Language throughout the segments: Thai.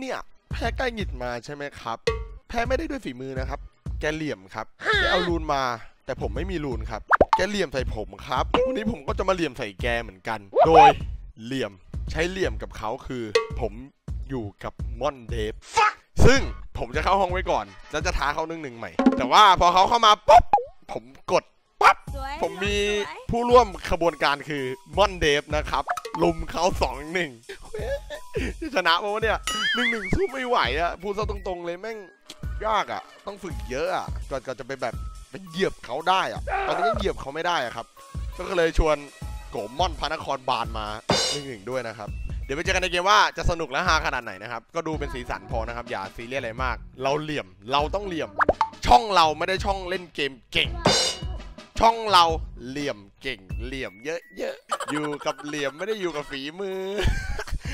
เนี่ยแพ้ใกล้หงิดมาใช่ไหมครับ แพ้ไม่ได้ด้วยฝีมือนะครับ แกเหลี่ยมครับ แกเอารูนมา แต่ผมไม่มีรูนครับ แกเหลี่ยมใส่ผมครับ วันนี้ผมก็จะมาเหลี่ยมใส่แกเหมือนกัน โดยเหลี่ยมใช้เหลี่ยมกับเขาคือ ผมอยู่กับมอนเดฟ ซึ่งผมจะเข้าห้องไว้ก่อน แล้วจะท้าเขาหนึ่งหนึ่งใหม่ แต่ว่าพอเขาเข้ามาปุ๊บ ผมกดปั๊บสวยผมมีสวยผู้ร่วมขบวนการคือมอนเดฟนะครับ ลุมเขาสองหนึ่งจะชนะปะวะเนี่ย หนึ่งหนึ่งสู้ไม่ไหวอะพูดซะตรงๆเลยแม่งยากอะต้องฝึกเยอะอะก่อนก่อนจะไปแบบไปเหยียบเขาได้อะตอนนี้ยังเหยียบเขาไม่ได้อะครับ ก็เลยชวนโกมม่อนพระนครบาลมาหนึ่งหนึ่งด้วยนะครับเดี๋ยวไปเจอกันในเกมว่าจะสนุกและฮาขนาดไหนนะครับ ก็ดูเป็นสีสันพอนะครับ อย่าซีเรียสอะไรมาก เราเหลี่ยมเราต้องเหลี่ยม ช่องเราไม่ได้ช่องเล่นเกมเก่ง ช่องเราเหลี่ยมเก่ง เหลี่ยมเยอะๆอยู่กับเหลี่ยมไม่ได้อยู่กับฝีมือ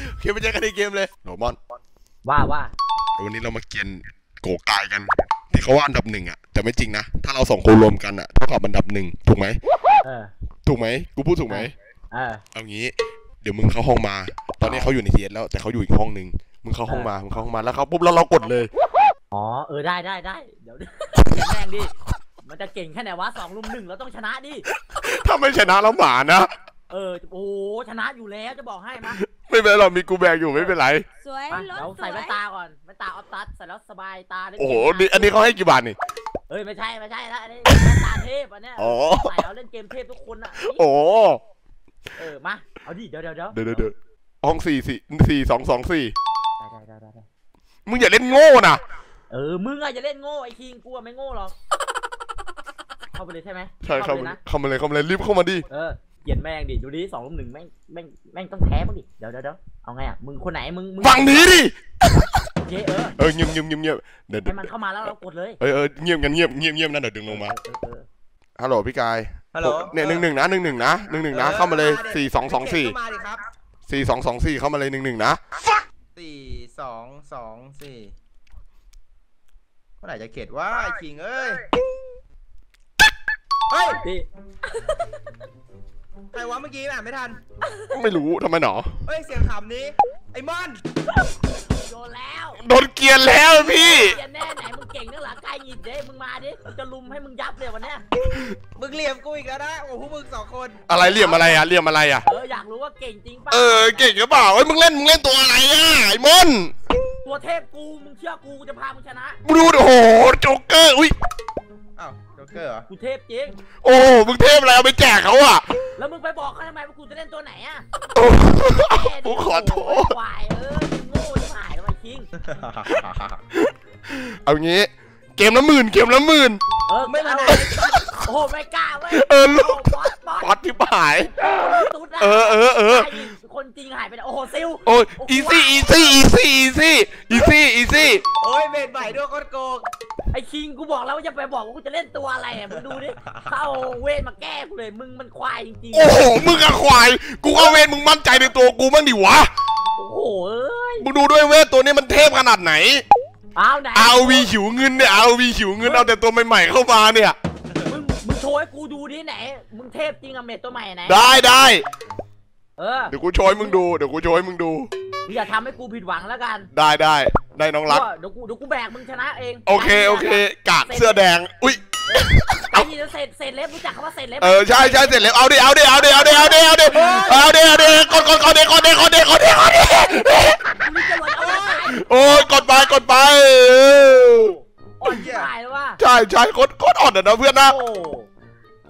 โอเคไปเจอกันในเกมเลยโนมอน ว่าว่าวันนี้เรามาเกียนโกกายกัน ที่เขาว่าอันดับหนึ่งอะแต่ไม่จริงนะ ถ้าเราสองคนรวมกันอะเท่ากับอันดับหนึ่งถูกไหมเออถูกไหมกูพูดถูกไหมเออเอางี้ เดี๋ยวมึงเข้าห้องมา ตอนนี้เขาอยู่ในเทียแล้วแต่เขาอยู่อีกห้องหนึ่งมึงเข้าห้องมามึงเข้าห้องมาแล้วเขาปุ๊บแล้วเรากดเลยอ๋อเออได้ได้ได้เดี๋ยวแรงดิมันจะเก่งแค่ไหนวะสองลุมหนึ่งเราต้องชนะดิถ้าไม่ชนะแล้วหมานะ เออโอ้ชนะอยู่แล้วจะบอกให้มาไม่เป็นไรหรอกมีกูแบกอยู่ไม่เป็นไร สวยมารถเดี๋ยวสใส่วแว่ยนตาก่อนแว่นตาออฟตัสใส่แล้วสบายตาได้โอ้โหเกมนี่อันนี้เขาให้กี่บาทนี่ เอ้ยไม่ใช่ไม่ใช่ละอันนี้แว่นตาเทพอันเนี้ยอ๋อ ใส่แล้วเล่นเกมเทพทุกคนอะโอ้เออมาเอาดิเดี๋ยวเดี๋ยวเดี๋ยวเดี๋ยวเดี๋ยวเดี๋ยวห้องสี่สี่สี่สองสองสี่ได้ได้ได้ได้มึงอย่าเล่นโง่นะเออมึงอะจะเล่นโง่ไอ้คิงกูอะไม่โง่หรอกเข้าไปเลยใช่ไหมใช่ครับไปเลยนะเข้ามาเลยเข้ามาเลยรีบเข้ามาดิเออ เกลียดแม่งดิ ดูดิสองลุมหนึ่งแม่งแม่งแม่งต้องแพ้มั้งดิ เดี๋ยวเดี๋ยวเดี๋ยวเอาไงอะ มึงคนไหนมึงมึงฝั่งนี้ดิโอเคเออเออเงียบเงียบเงียบเงียบเดี๋ยวเดี๋ให้ยวมันเข้ามาแล้วเรากดเลยเออเออเงียบกันเงียบเงียบเงียบนะเดี๋ยวดึงลงมาเออเออฮัลโหลพี่กายฮัลโหลเนี่ยหนึ่งหนึ่งนะหนึ่งหนึ่งนะหนึ่งหนึ่งนะเข้ามาเลยสี่สองสองสี่เข้ามาดิครับสี่สองสองสี่เข้ามาเลยหนึ่งหนึ่งนะสี่สองสองสี่เมื่อไหร่จะเข็ดว่าไอ้คิงเอ้ย เฮ้ยพี่ ใครวะเมื่อกี้อ่านไม่ทัน ไม่รู้ทำไมหนอ เฮ้ยเสียงขำนี้ ไอ้มอน โดนแล้วโดนเกลียนแล้วพี่ เกลียดแน่ไหนมึงเก่งนักหลังไกลหยิบเด้มึงมาดิกูจะลุมให้มึงยับเลยวันเนี้ยมึงเหลี่ยมกูอีกแล้วนะ โอ้โหมึงสองคนอะไรเหลี่ยมอะไรอะเหลี่ยมอะไรอะเอออยากรู้ว่าเก่งจริงป่ะเออเก่งหรือเปล่าเอ้ยมึงเล่นมึงเล่นตัวอะไรอะไอ้มอนตัวเทพกูมึงเชื่อกูกูจะพามึงชนะ มึงดูดิโอ้โหโจ๊กเกอร์อุ้ยอ้าวโจ๊ก เกอร์เหรอ กูเทพจริง โอ้โหมึงเทพอะไรเอาไปแจกเขาอะแล้วมึงไปบอกเขาทำไมว่ากูจะเล่นตัวไหนอะโอ้แม่ดิกูขอโทษควายเออมึงโง่ที่หายแล้วไอ้คิง เอางี้ เกมละหมื่นเกมละหมื่นเออไม่ไม่มาเอาไหนโอ้โหไม่กล้าเว้ยเออลูกโบอสบอสป๊อตที่หาย ตุ๊ดะเออเออเออไอ้คนจริงหายไปไหนโอ้โหซิลโอ้ยอีซี่อีซี่อีซี่อีซี่อีซี่อีซี่โอ้ยเบนใหม่ด้วยโคตรโกงไอ้คิงกูบอกแล้วว่าจะไปบอกว่ากูจะเล่นตัวอะไรอะมึงดูดิเข้าเวทมาแก้กูเลยมึงมันควายจริงโอ้โหมึงอะควายกูเอาเวทมึงมั่นใจในตัวกูบ้างดิวะๆโอ้โหเอ้ยมึงดูด้วยเวทตัวนี้มันเทพขนาดไหน เอาไหนเอาวีหิวเงินเนี่ยเอาวีหิวเงินเอาแต่ตัวใหม่ๆเข้ามาเนี่ยมึงมึงโชว์ให้กูดูดิไหน มึงเทพจริงอะเมทตัวใหม่ไหนได้ได้เออเดี๋ยวกูโชว์ให้มึงดูเดี๋ยวกูโชว์ให้มึงดูมึงอย่าทำให้กูผิดหวังแล้วกันได้ได้ได้น้องรักเดี๋ยวกูเดี๋ยวกูแบกมึงชนะเองโอเคโอเคกากเสื้อแดงอุ้ยไอ้นี่เศษเศษเล็บรู้จักคำว่าเศษเล็บเออใช่ใช่เสร็จแล้วเอาดิเอาดิเอาดิเอาดิเอาดิเอาดิเอาดิเอาดิกดกดกดดิกดดิกดดิกดดิกดดิมึงจะหล่นเอาไว้ โอ้ยกดไปกดไปเอออ่อนชิบหายแล้วว่ะใช่ใช่กดกดอ่อนอะนะเพื่อนนะโอ้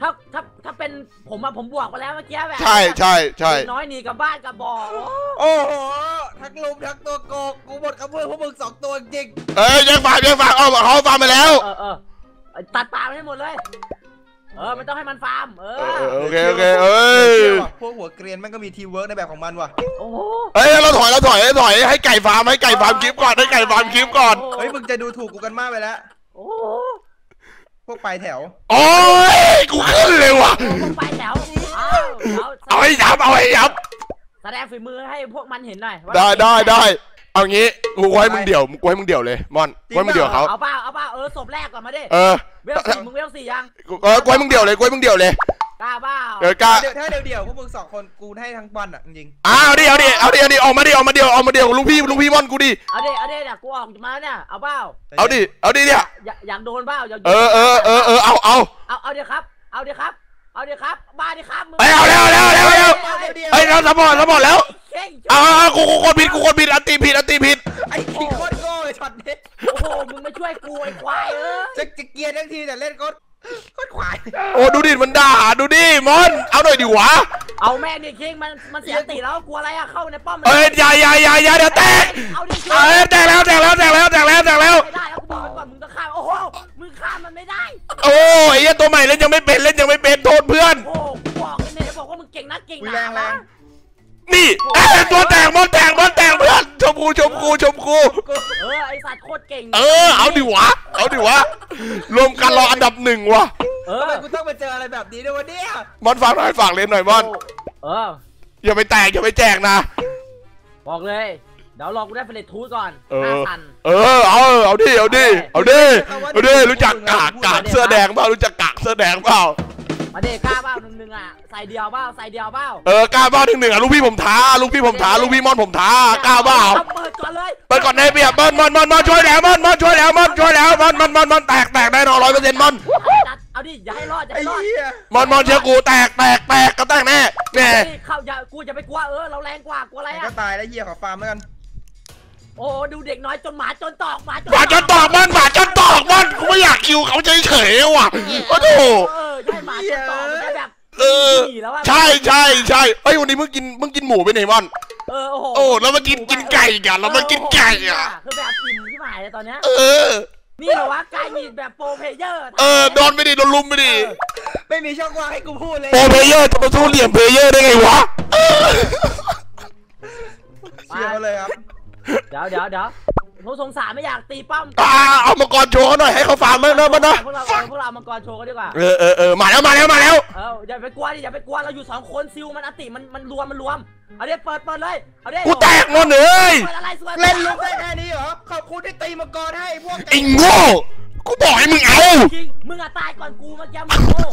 ถ้าถ้าถ้าเป็นผมอะผมบวกไปแล้วเมื่อกี้แบบใช่ใช่ใช่น้อยหนีกลับบ้านกลับบ่อโอ้โอ้โหทั้งลุมทั้งตัวโกงกูหมดคำพูดพวกมึงสองตัวจริงเอ้ยแยังฝากแยังฝากเอาเขาฟาร์มไปแล้ว เออเออเออตัดป่ามันให้หมดเลย เออไม่ต้องให้มันฟาร์ม เอเออเอออโอเคโอเคเอ้ยเชื่อว่ะพวกหัวเกรียนแม่งก็มีทีมเวิร์กในแบบของมันว่ะโอ้โหเอ้ยเราถอยเราถอยเราถอยให้ไก่ฟาร์มให้ไก่ฟาร์ม creep ก่อนให้ไก่ฟาร์ม creep ก่อนเฮ้ยมึงจะดูถูกกูกันมากไปแล้วโอ้โหพวกปลายแถว โอ้ยกูขึ้นเลยว่ะพวกไปแถวเอาเดี๋ยวเอาให้ยับเอาให้ยับแสดงฝีมือให้พวกมันเห็นหน่อยว่าได้ได้ได้ เอางี้กูให้มึงเดี่ยวกูให้มึงเดี่ยวเลยมอนกูให้มึงเดี่ยวเขาเอาเปล่าเอาเปล่าเออศพแรกก่อนมาดิเออเวลสี่มึงเวลสี่ยังกูเออกูให้มึงเดี่ยวเลยกูให้มึงเดี่ยวเลยกล้าเปล่าเดี๋ยวกล้าเดี๋ยวถ้าเดี๋ยวเดี๋ยวพวกมึงสองคนกูให้ทั้งวันอะจริงอ้าวดิเอาดิเอาดิเอาดิออกมาดิออกมาเดียวออกมาเดียวลุงพี่ลุงพี่ม่อนกูดิเอาดิเอาดิเนี่ยกูออกมาเนี่ยเอาเปล่าๆเอาดิเอาดิเนี่ยอยากอยากโดนเปล่าอยากเออเออเออเออเอาเอาเอาเอาดิครับ เอาดิครับ เอาดิครับ มาดิครับมึงเอ้ยเอาแล้วเอาแล้วเอาแล้วเอาแล้วเดี๋ยวเดี๋ยวเฮ้ยเรา sport sport แล้วเข่งเอาเอาเอากูกูกดผิดกูกดผิดอันตีผิดอันตีผิดไอ้คิงโคตรโง่เลยช็อตนี้โอ้โห มึงไม่ช่วยกูไอ้ควายเอ้ยจะจะเกรียนทั้งทีแต่เล่นโคตรโคตรควายโอ้ดูดิมันด่าดูดิมอน เอาหน่อยดิวะเอาแม่งดิคิงมันมันเสียสติแล้วกลัวอะไรอะเข้าในป้อมมันเอ้ยอย่าอย่าอย่าอย่าเดี๋ยวแตกเอาดิคิงเอ้ยแตกแล้วแตกแล้วแตกแล้วแตกแล้วแตกแล้ว อ้ยไอ้เหี้ยตัวใหม่เล่นยังไม่เป็นเล่นยังไม่เป็นโทษเพื่อน โอ้โหกูบอกกันเนี่ยบอกว่ามึงเก่งนักเก่งหอุ้ยนาแรงแรงนี่เอ้ยตัวแตกมอนแตกมอนแตกเพื่อนชมกูชมกูชมกูกูเออไอสัตว์โคตรเก่งเออเอาดิวะเอาดิวะรวมกันรออันดับหนึ่งวะเอทำอไมกูต้องมาเจออะไรแบบนี้ด้วยวะเนี่ยมอนฝากหน่อยฝากเล่นหน่อยมอน เอออย่าไปแตกอย่าไปแจกนะ บอกเลย เดี๋ยวรอกูได้เฟรนทูธก่อนเออหน้าทันเออเอาเอาดิเอาดิเอาดิเอาดิรู้จักกากกากเสื้อแดงเปล่ารู้จักกากเสื้อแดงเปล่ามาเด็กกล้าเปล่าหนึ่งหนึ่งอะใส่เดี่ยวเปล่าใส่เดี่ยวเปล่าเออกล้าเปล่าหนึ่งหนึ่งอะลูกพี่ผมท้าลูกพี่ผมท้าลูกพี่มอนผมท้ากล้าเปล่าเปิดก่อนเลยเปิดก่อนได้เปรียบมอนมอนมอนมอนช่วยแล้วมอนมอนช่วยแล้วมอนช่วยแล้วมอนมอนมอนมอนแตกแตกได้นอนร้อยเปอร์เซ็นต์มอนจัดเอาดิอย่าให้รอดอย่าไอ้ให้รอดเหี้ยมอนมอนเชื่อกูแตกแตกแตกก็แตกแน่แน่เฮ้ยเข้าอย่ากูจะไปกลัวเออเราแรงกว่ากลัวอะไรมันอะก็ตายแล้วเหี้ยขอฟาร์มแล้วกัน โอ้โหดูเด็กน้อยจนหมาจนตอกหมาจนหมาจนตอกมอนหมาจนตอกมอนกูไม่อยากคิวเขาเฉยๆว่ะโอ้โหเออใช่หมาจนตอกมันจะแบบเออหนีแล้วอะใช่ใช่ใช่เอ้ยวันนี้มึงกินมึงกินหมูไปไหนมอนเออโอ้โหโอ้แล้วมากินกินไก่กันแล้วมากินไก่อะคือแบบอิ่มที่หมายเลยตอนเนี้ยเออนี่เหรอวะไก่มีแบบโปรเพลเยอร์เออโดนไปดิโดนลุมไปดิไม่มีช่องว่างให้กูพูดเลยโปรเพลเยอร์จะมาสู้เหลี่ยมเพลเยอร์ได้ไงวะเออเชียร์เขาเลยครับ เดี๋ยวเดี๋ยวเดี๋ยวผมสงสารไม่อยากตีป้อมอ่าเอามังกรโชว์เขาหน่อยให้เขาฟังมั้งนะมันนะพวกเราเออพวกเราเอามังกรโชว์กันดีกว่าเออเออเออมาแล้วมาแล้วมาแล้วเอออย่าไปกลัวดิอย่าไปกลัวเราอยู่สองคนซิลมันอติมันมันรวมมันรวมเอาเดี๋ยวเปิดเปิดเลยเอาเดี๋ยวกูแตกหมดเลยเปิดอะไรสวยเล่นลุกได้แค่นี้เหรอขอบคุณที่ตีมังกรให้พวกไอ้โง่กูบอกให้มึงเอาจริงมึงอะตายก่อนกูเมื่อกี้มึงโง่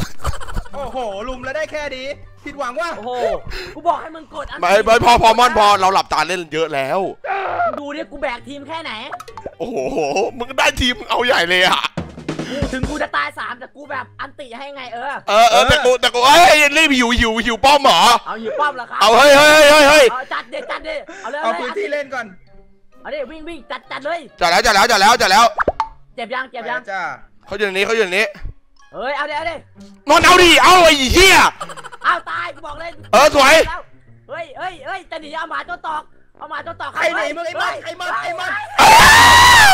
โอ้โหลุมแล้วได้แค่นี้ ผิดหวังว่าโอ้โห กูบอกให้มึงกดอันไม่ไม่พอพอมอนพอเราหลับตาเล่นเยอะแล้วมึงดูดิกูแบกทีมแค่ไหน โอ้โห มึงได้ทีมมึงเอาใหญ่เลยอะถึงกูจะตายสามแต่กูแบบอันติให้ไงเออ เออเออแต่กูแต่กูเอ้ยรีบหิวหิวหิวป้อมเหรอ เอาหิวป้อมแล้วครับ เอาเฮ้ยเฮ้ยเฮ้ยเฮ้ยเอาจัดเด็ดจัดเด็ดเอาเลยเอาเลยพื้นที่เล่นก่อน เอาดิวิ่งวิ่งจัดจัดเลย จัดแล้วจัดแล้วจัดแล้วจัดแล้ว เจ็บยังเจ็บยังไปจ้าเขาอยู่ในนี้เขาอยู่ในนี้ เอ้ย เอาดิเอาดินอนเอาดิ เอาไอ้เหี้ย เอาตายกูบอกเลยเออสวยแล้วเฮ้ยเฮ้ยเฮ้ยจะหนีเอาหมาตัวตอก เอาหมาตัวตอกใครหนีมึงไอ้มันไอ้มันไอ้มันอ้า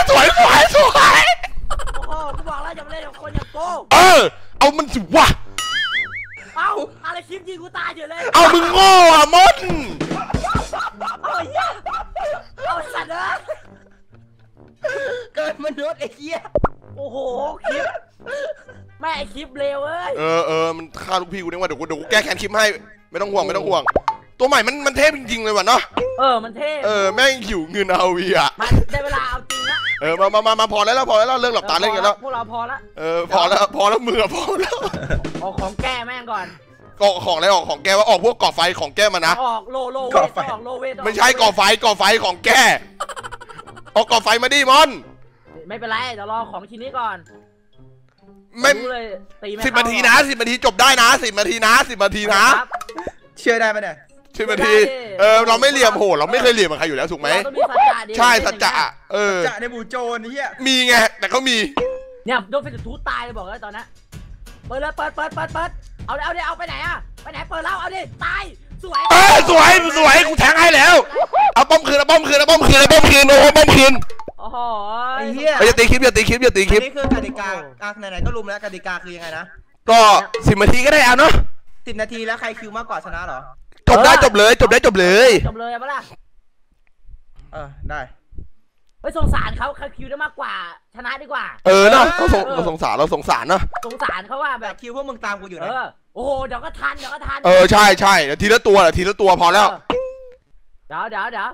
สวยสวยสวยโอ้โหกูบอกแล้วอย่ามาเล่นกับคนอย่างโกเออ เอามันสิวะ เอาอะไรคลิปยิงกูตายอยู่เลย เอามึงโง่อะมดเอาไอ้เหี้ยเอาไอ้สัตว์เอ้ยเกิดมนุษย์ไอ้เหี้ย โอ้โหคลิป แม่ไอคลิปเลวเอ้ยเออเออมันฆ่าลูกพี่กูเนี่ยว่าเดี๋ยวกูเดี๋ยวกูแก้แค้นคลิปให้ ไม่ต้องห่วงไม่ต้องห่วง ตัวใหม่มันมันเทพจริงๆเลยว่ะเนาะ เออมันเท่เออแม่งหิวเงินเอาวีอะ มันได้เวลาเอาจริงละเออมามามามาพอแล้วแล้วพอแล้วเลิกหลับตาเล่นกันแล้ว พวกเราพอละเออพอแล้วพอแล้วมือพอแล้วเอาของแก้แม่งก่อนกอของอะไรออกของแกว่าออกพวกก่อไฟของแกมานะออกโลโลเวทออกโลเวทไม่ใช่ก่อไฟก่อไฟของแกออกก่อไฟมาดิมอน ไม่เป็นไรเดี๋ยวรอของชิ้นนี้ก่อน ไม่รู้เลยตีไม่สิบนาทีนะสิบนาทีจบได้นะสิบนาทีนะสิบนาทีนะครับ เชื่อได้ไหมเนี่ย สิบนาทีเออเราไม่เหลี่ยมโหเราไม่เคยเหลี่ยมกับใครอยู่แล้วถูกไหมเราต้องมีสัจจะดิใช่สัจจะเออ จะในหมู่โจรไอ้เหี้ยมีไงแต่เขามีเนี่ยโดนเฟนทูตายเลยบอกเลยตอนนั้นเปิดเลยเปิดเปิดเปิดเปิดเอาเดี๋ยวเอาเดี๋ยวเอาไปไหนอะไปไหนเปิดแล้วเอาดิตายสวยเออสวยสวยกูแทงให้แล้วเอาป้อมคืนเอาป้อมคืนเอาป้อมคืนเอาป้อมคืนโอ้โหป้อมคืน โอ้โหไอ้เหี้ยเฮ้ยอย่าตีคลิปอย่าตีคลิปอย่าตีคลิป อันนี้คือกติกาอะไหนๆก็ลุมแล้วกติกาคือยังไงนะก็สิบนาทีก็ได้เอาเนาะสิบนาทีแล้วใครคิวมากกว่าชนะเหรอ จบได้จบเลย จบได้จบเลย จบเลยเอาปะล่ะเออได้ เฮ้ยสงสารเขาเขาคิวได้มากกว่าชนะดีกว่า เออเนาะเราสงเราสงสารเราสงสารเนาะสงสารเขาว่าแบแต่บคิวพวกมึงตามกูอยู่เอนะอโอ้โหเดี๋ยวก็ทันเดี๋ยวก็ทันเออใช่ใช่เดี๋ยวทีละตัวเดี๋ยวทีละตัวพอแล้วเดี๋ยวเดี๋ยวเดี๋ยว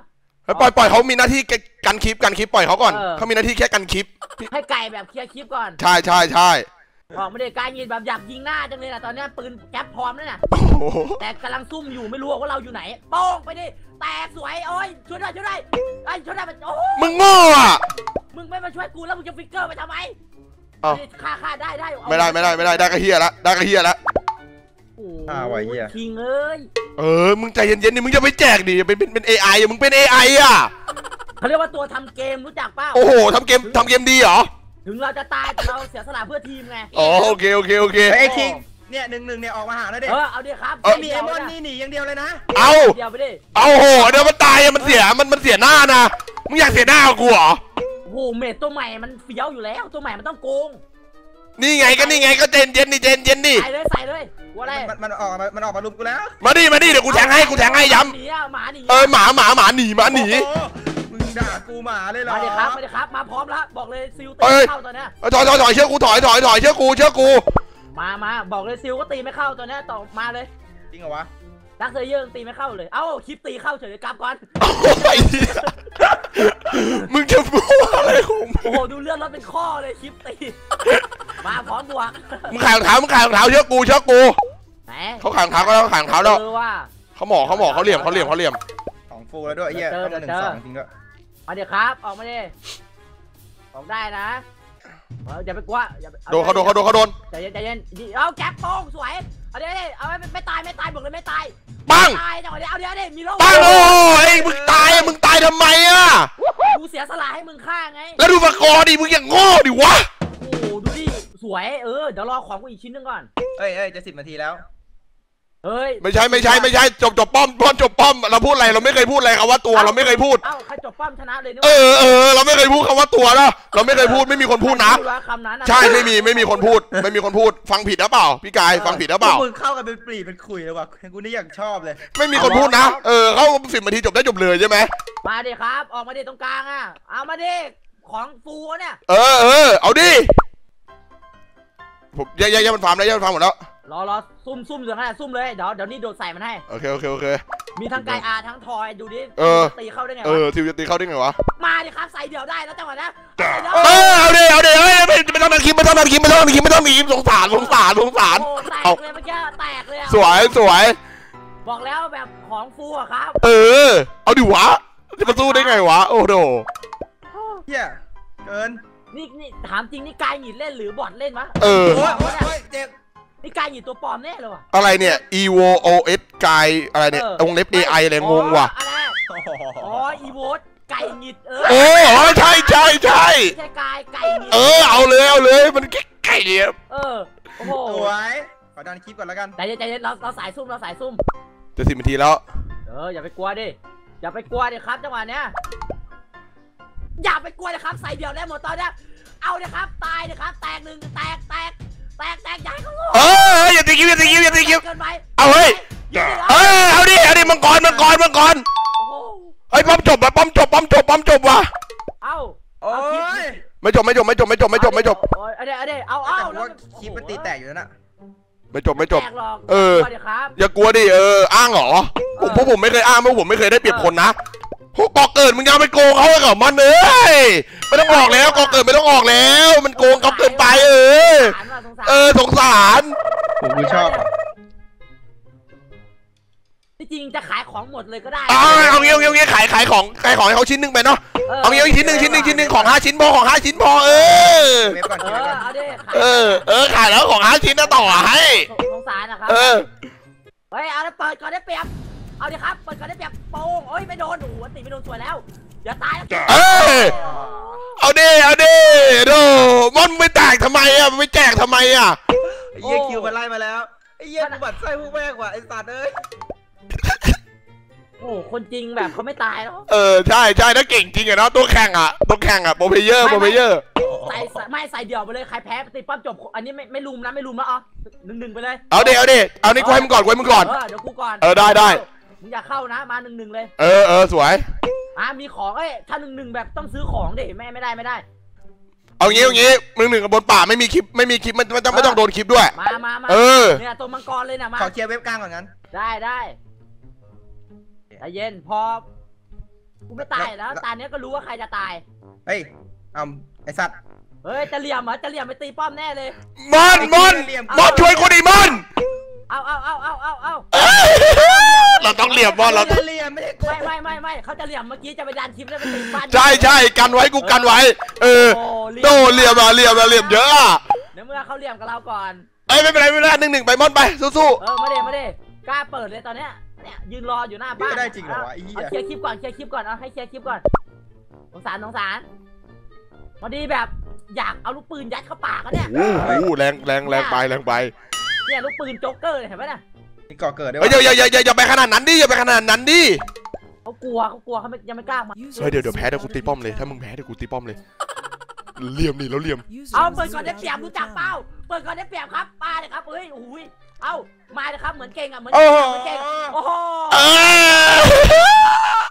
เฮ้ยปล่อยปล่อยเขามีหน้าที่กันคลิปกันคลิปปล่อยเขาก่อนเออ เขามีหน้าที่แค่กันคลิป ให้ไก่แบบเคลียร์คลิปก่อนใช่ใช่ใช่บอกไม่ได้การยิงแบบอยากยิงหน้าจังเลยนะตอนเนี้ยปืนแก๊ปพร้อมแล้วน่ะ โอ้โหแต่กำลังซุ่มอยู่ไม่รู้ว่าเราอยู่ไหนโป้งไปดิแตกสวยโอ้ยช่วยด้วยช่วยด้วยไอ้ยช่วยด้วยมันโอ้โหมึงโง่อะมึงไม่มาช่วยกูแล้วมึงจะ flicker ไปทำไมเอ้า ฆ่าฆ่าได้ได้เอาไม่ได้ไม่ได้ไม่ได้ได้กระเฮียละได้กระเฮียละ โอ้อ่าว่ะเหี้ย คิงเอ้ยเออ มึงใจเย็นๆดิมึงจะไปแจกดิเป็นเป็นเป็น AI อะมึงเป็น AI อะ เขาเรียกว่าตัวทำเกมรู้จักเปล่าโอ้โหทำเกมทำเกมดีเหรอ ถึงเราจะตายแต่เราเสียสละเพื่อทีมไง อ๋อโอเคโอเคโอเค เฮ้ยไอ้คิง เนี่ยหนึ่งหนึ่งเนี่ยออกมาหาแล้วเด็เออเอาดิครับเอ้ยมีไอ้มอนนี่หนีอย่างเดียวเลยนะเอา เดียวไปดิเอาโหเดี๋ยวมันตายอะมันเสียมันมันเสียหน้านะ มึงอยากเสียหน้ากับกูเหรอ โอ้โหเมดตัวใหม่มันเฟี้ยวอยู่แล้ว ตัวใหม่มันต้องโกง นี่ไงก็นี่ไงก็เจนเย็นดิเจนเย็นดิใส่เลยใส่เลยว่าอะไรมันมันออกมามันออกมาลุมกูแล้วมาดิมาดิเดี๋ยวกูแทงให้กูแทงให้ย้หนีอะหมาหนีำเออหมาหมาหมาหนีหมาหนี โอ้โมึงด่ากูหมาเลยเหรอมาดิครับมาดิครับมาพร้อมแล้วบอกเลยซิลตีเอ้ย ไม่เข้าตัวเนี้ยเออถอยถอยถอยเชื่อกูถอยถอยถอยเชื่อกูเชื่อกู มามาบอกเลยซิลก็ตีไม่เข้าตัวเนี้ยต่อมาเลยจริงเหรอวะดักเซเยอร์ตีไม่เข้าเลยเอ้าคลิปตีเข้าเฉยกลับก่อน โอ้ยเหี้ยมึงจะพูดอะไรของมึโอ้งโห ดูเลือดรถเป็นข้อเลยคลิปตี มาพร้อมบวกมึงขายรองเท้ามึงขายรองเท้าเชื่อกูเชื่อกูไหนเขาขายรองเท้าก็แล้วเขาขายรองเท้าแล้วเออว่า เขาหมอเขาหมอเขาเหลี่ยมเขาเหลี่ยมเขาเหลี่ยมของฟูแล้วด้วยไอ้เหี้ยเจอ ต้องมาหนึ่งเจอสองจริงด้วยมาเดี๋ยวครับ ออกมาดิออกได้นะเอออย่าไปกลัวอย่าไปโดนเขาโดนเขาโดนเขาโดนใจเย็นใจเย็นเอาแก๊ปโป้งสวย เอาเดี๋ยวเอาไม่ไม่ตายไม่ตายบอกเลยไม่ตาย ปังตายจังหวะนี้เอาเดี๋ยวเดี๋ยวมีโรคปังโอ้ยมึงตายอะมึงตายทำไมอะกูเสียสละให้มึงฆ่าไง แล้วดูสกอร์ดิมึงอย่างโง่ดิวะ โอ้โหดูดิ สวย เออ เดี๋ยวรอของกูอีกชิ้นหนึงก่อน เอ้ยเอ้ยจะสิบนาทีแล้ว เฮ้ยไม่ใช่ไม่ใช่ไม่ใช่จบจบป้อมป้อมจบป้อมเราพูดอะไรเราไม่เคยพูดอะไรคำว่าตัวเราไม่เคยพูดเอ้าใครจบป้อมชนะเลยนี่เออเออเราไม่เคยพูดคำว่าตัวนะเราไม่เคยพูดไม่มีคนพูดนะพูดว่าคำนั้นน่ะใช่ไม่มีไม่มีคนพูด ไม่มีคนพูด ฟังผิดหรือเปล่าพี่กายฟังผิดหรือเปล่าพวกมึงเข้ากันเป็นปรีเป็นคุยเลยว่ะกูนี่อยากชอบเลย ไม่มีคนพูดนะ เออเขาสิบนาทีจบได้จบเลยใช่ไหมมาดิครับออกมาดิตรงกลางอะเอามาดิของฟูเนี่ยเออเออเอาดิผมแย่แย่แย่มันฟาร์มแล้วแย่มันฟาร์มหมดแล้ว รอรอซุ่มซุ่มเหลืองให้ซุ่มเลยเดี๋ยวเดี๋ยวนี่โดดใส่มันให้ โอเคโอเคโอเค มีทั้งไกอาทั้งทอยดูดิเออ ตีเข้าได้ไงเอวะอทิวจะตีเข้าได้ไงวะมาดิครับใส่เดี่ยวได้แล้วจังหวะนะใส่เดี่ยวเออเอาดิเอาดิเอ้ยไม่ไม่ต้องนันคิมไม่ต้องนันคิมไม่ต้องนันคิมไม่ต้องมีคิมสงสารสงสารสงสาร โอ้แตเอา กเลยเมื่อกี้แตกเลยอะสวยสวย บอกแล้วแบบของฟูอะครับเออ เอาดิวะจะมาสู้ได้ไงวะ โอ้โหเหี้ยเกินนี่นี่ถามจริงนี่กายหงิดเล่นหรือบอทเล่นวะเออ โอ้ยโอ้ยโอ้ยเจ็บ นี่กายหงิดตัวปลอมแน่เลยว่ะ อะไรเนี่ย evo os กายอะไรเนี่ยเออ วงเล็บ ai อะไรงงว่ะอ๋ออะไรโอ้โหอ๋ออีโวตไก่หงิดเออโอ้อ๋อใช่ใช่ใช่ ไม่ใช่กายไก่หงิดเออ เอาเลยเอาเลยมันไก่เนี่ยเออโอ้โหสวยขอดันคลิปก่อนแล้วกัน ใจเย็นใจเย็นเราเราสายซุ่มเราสายซุ่ม จะสิบนาทีแล้ว เอออย่าไปกลัวดิอย่าไปกลัวดิครับจังหวะเนี้ยอย่าไปกลัวเลยครับใส่เดี่ยวได้หมดตอนเนี้ยเอาเลยครับ ตายเลยครับ แตกหนึ่งแตกแตก แตกแตกใหญ่เขาโง่เอออย่าตีคิวอย่าตีคิวอย่าตีคิวเกินไปเอาเฮ้ยยิงดิเออเอาดิเอาดิมังกรมังกรมังกรโอ้โหเฮ้ยป้อมจบว่ะป้อมจบป้อมจบป้อมจบว่ะเอาโอ้ยไม่จบไม่จบไม่จบไม่จบไม่จบไม่จบโอ้ยเอาเดี๋ยวเอาเดี๋ยวเอาแต่เอาผมว่าคลิปมันตีแตกอยู่แล้วน่ะไม่จบไม่จบแตกหรอกเออกลัวดิครับอย่ากลัวดิ เออ อ้างเหรอ ผมพวกผมไม่เคยอ้างเพราะผมไม่เคยได้เปรียบคนนะ พวกกอเกิดมึงยังไปโกงเขาเหรอมันเอ้ยไม่ต้องออกแล้วกอเกิดไม่ต้องออกแล้ว มันโกงเขาเกินไปเออสงสารว่ะสงสารเออสงสารผมกูชอบที่จริงจะขายของหมดเลยก็ได้เอาเอางี้เอางี้เอางี้ขายขายของขายของให้เขาชิ้นหนึ่งไปเนาะเอางี้เอาชิ้นหนึ่งชิ้นหนึ่งชิ้นหนึ่งของห้าชิ้นพอของห้าชิ้นพอเออเว็บก่อนเอเว็บอก่อนเอาดิขายเออเออขายแล้วของห้าชิ้นนะต่อให้สงสารนะครับเออเฮ้ยเอาแล้วเปิดก่อนได้เปรียบ เอาดิครับเปิดก่อนได้เปรียบโป้งโอ้ยไม่โดนโอ้โหตีไม่โดนสวยแล้วอย่าตายนะเออเอาดิเอาดิโดมันไม่แตกทำไมอะมันไม่แจกทำไมอะไอ้เหี้ยคิวมันไล่มาแล้วไอ้เหี้ยกูบัดไส้พวกแม่งว่ะไอ้สัตว์เอ้ยโอ้โหคนจริงแบบเขาไม่ตายแล้วเออใช่ใช่ถ้าเก่งจริงอะเนาะตัวแข่งอะตัวแข่งอะโปรเพเยอร์โปรเพเยอร์ใส่ใส่ไม่ใส่เดี่ยวไปเลยใครแพ้ตีป้อมจบอันนี้ไม่ไม่ลุมนะไม่ลุมนะอ๋อหนึ่งหนึ่งไปเลยเอาดิเอาดิเอานี่กูให้มึงก่อนกูให้มึงก่อนเออเดี๋ยวกูก่อนเออได้ได้ มึงอย่าเข้านะ มาหนึ่งหนึ่งเลยเออเออสวย อะมีของเอ้ยถ้าหนึ่งหนึ่งแบบต้องซื้อของดิไม่ไม่ได้ไม่ได้ เอางี้เอางี้มึงหนึ่งกับบนป่าไม่มีคลิปไม่มีคลิปมันมันจะไม่ต้องโดนคลิปด้วย มามามาเออ เนี่ยตัวมังกรเลยนะมาขอเคลียร์เว็บกลางก่อนงั้น ได้ได้ใจเย็นพอกูไม่ตายแล้วตาเนี้ยก็รู้ว่าใครจะตาย เฮ้ยเอาไอ้สัตว์ เฮ้ยจะเหลี่ยมเหรอจะเหลี่ยมไปตีป้อมแน่เลยมอนมอนมอนช่วยคนอีมอน เอาเอาเอาเอาเอาเอาเราต้องเหลี่ยมมอนเราเราเรียนไม่ได้กไม่ดไม่ไม่ไม่เขาจะเหลี่ยมเมื่อกี้จะไปดันคลิปแล้วไปตีบ้านใช่ใช่กันไว้กูกันไว้ เออโอ้โดเหลี่ยมอะเหลี่ยมอะเหลี่ยมเยอะอะเดี๋ยวเมื่อเขาเหลี่ยมกับเราก่อนเอ้ยไม่เป็นไรไม่เป็นไรหนึ่งหนึ่งไปมอนไปสู้เออมาเดมาเดกล้าเปิดเลยตอนเนี้ยเนี่ยยืนรออยู่หน้าบ้านไม่ได้จริงเหรอวะไอ้เหี้เอายเคลียร์คลิปก่อนเคลียร์คลิปก่อนเอาให้เคลียร์คลิปก่อนสงสารสงสารพอดีแบบอยากเอาลูกปืนยัดเข้าปากอะเนี่ยๆโอ้โหแรงแรงแรงไปแรงไป เนี่ยลูกปืนโจ๊กเกอร์เลยเห็นไหมน่ะมีก่อเกิดด้วยเฮ้ยอย่าอย่าอย่าอย่าไปขนาดนั้นดิอย่าไปขนาดนั้นดิเขากลัวเขากลัวเขาไม่ยังไม่กล้ามาเฮ้ยเดี๋ยวเดี๋ยวแพ้เดี๋ยวกูตีป้อมเลยถ้ามึงแพ้เดี๋ยวกูตีป้อมเลยเหลี่ยมนี่แล้วเหลี่ยมเอาเปิดก่อนได้เปรียบรู้จักเปล่าเปิดก่อนได้เปรียบครับมาเลยครับเฮ้ยโอ้ยเอามาเลยครับเหมือนเก่งอะเหมือนโอ้เก่งโหอะเหมือนเก่งโอ้โหเออ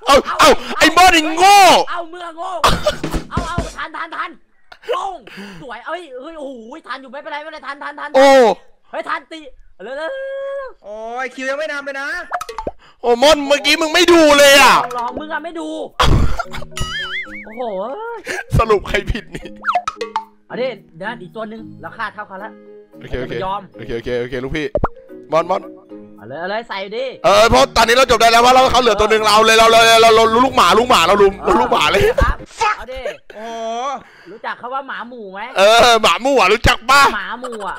เอาเอาไอ้มอนไอ้โง่เอาเมื่อโง่เอาเอาทันทันทันโป้งสวยเอ้ยเฮ้ยโอ้โหทันอยู่ไม่เป็นไรไม่เป็นไรทันทันทัน โอ้ เฮ้ยทันตีเร็วเร็วโอ้ยคิวยังไม่นำเลยนะ โอ้มอนเมื่อกี้มึงไม่ดูเลยอะลองลองมึงอะไม่ดู โอ้โห สรุปใครผิดนี่ อันนี้เดี๋ยวอีกตัวหนึ่งราคาเท่ากันละโอเคโอเคจะไม่ยอม โอเคโอเคโอเคลูกพี่มอนมอน เอาเลยเอาเลยใส่ดิเออเพราะตอนนี้เราจบได้แล้วว่าเราเขาเหลือตัวหนึ่งเราเลยเราเราเราเราลูกหมาลูกหมาเราลุมเราลูกหมาเลย ครับเอาดิโอ้รู้จักเขาว่าหมาหมู่ไหมเออหมาหมู่อะรู้จักป่ะหมาหมู่อะ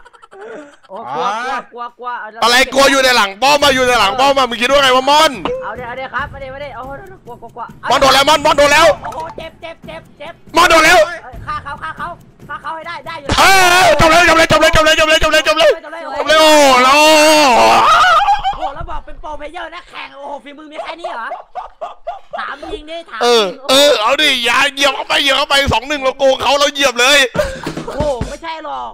โอ้กลัวกลัวกลัวกลัวเาอะไรกลัวอยู่ในหลังป้อมมาอยู่ในหลังป้อมมามึงคิดว่าไงว่ามอนเอาเดี๋ยวเอาเดี๋ยวครับเอาเดี๋ยวเอาเดี๋ยวโอ้โหกลัวกลัวกลัวมอนโดนแล้วมอนมอนโดนแล้วโอ้โหเจ็บเจ็บเจ็บเจ็บมอนโดนแล้วเอ้ยฆ่าเขาฆ่าเขาฆ่าเขาให้ได้ได้อยู่เออจบเลยจบเลยจบเลยจบเลยจบเลยจบเลยจบเลยจบเลยจบเลยโอ้โห โอ้โหแล้วบอกเป็น pro player นะแข่งโอ้โหฝีมือมีแค่นี้เหรอถามจริงดิถาม เออจริงเออ เอาดิอย่าเหยียบเข้าไปเหยียบเข้าไปสองหนึ่งเราโกงเขาเราเหยียบเลย โอ้โหไม่ใช่หรอก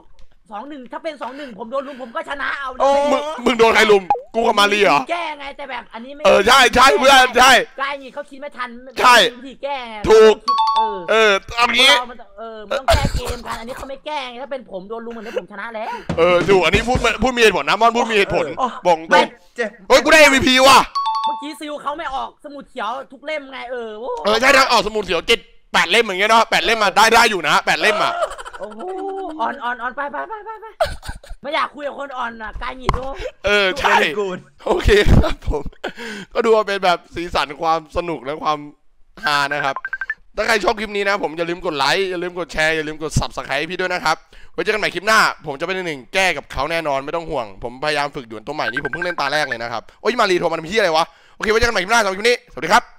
สองหนึ่งถ้าเป็นสองหนึ่งผมโดนรุมผมก็ชนะเอาโอ้ มึงมึงโดนใครรุม กูกับมารีเหรอ แก้ไงแต่แบบอันนี้ไม่เออ ใช่ใช่เพื่อนใช่กายนี่เขาคิดไม่ทันใช่วิธีแก้ไงถูก เออเออเอางี้ เรามันต้องเออมันต้องแก้เกมกันอันนี้เขาไม่แก้ไงถ้าเป็นผมโดนลุมเหมือนนี้ผมชนะแล้ว เออถูกอันนี้พูดมาพูดมีเหตุผลนะมอนพูดมีเหตุผลบอกตรไม่งเจ็บ เฮ้ย กูได้ MVP ว่ะเมื่อ กี้ซิลเขาไม่ออกสมุดเขียวทุกเล่มไงเออโอ้เออใช่ถ้าออกสมุดเขียวเจ็ดแปดเล่มอย่างเงี้ยเนาะแปดเล่มมาได้ได้อยู่นะแปดเล่มอะโอ้โหอ่อนอ่อนอ่อนไปไปไปไปไปไม่อยากคุยกับคนอ่อนอะกายหงิดด้วยเออใช่กูดโอเคครับผม ก็ดูว่าเป็นแบบสีสันความสนุกและความฮานะครับ ถ้าใครชอบคลิปนี้นะ ผมอย่าลืมกดไลค์อย่าลืมกดแชร์อย่าลืมกด subscribe พี่ด้วยนะครับไว้เจอกันใหม่คลิปหน้า ผมจะเป็นหนึ่งแก้กับเขาแน่นอนไม่ต้องห่วง ผมพยายามฝึกอยู่ตัวใหม่นี้ผมเพิ่งเล่นตาแรกเลยนะครับโอ้ยมารีโทรมาทำที่อะไรวะ โอเคไว้เจอกันใหม่คลิปหน้าสำหรับคลิปนี้ สวัสดีครับ